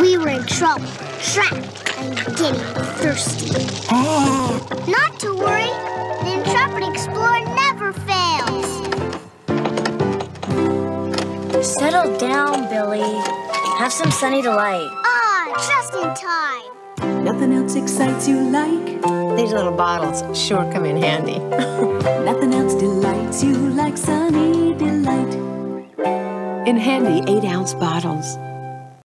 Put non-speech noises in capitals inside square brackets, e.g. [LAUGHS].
We were in trouble, trapped, and getting thirsty. Not to worry, the intrepid explorer never fails. Settle down, Billy. Have some sunny delight. Ah, just in time. Nothing else excites you like. These little bottles sure come in handy. [LAUGHS] Nothing else delights you like sunny delight. In handy eight ounce bottles.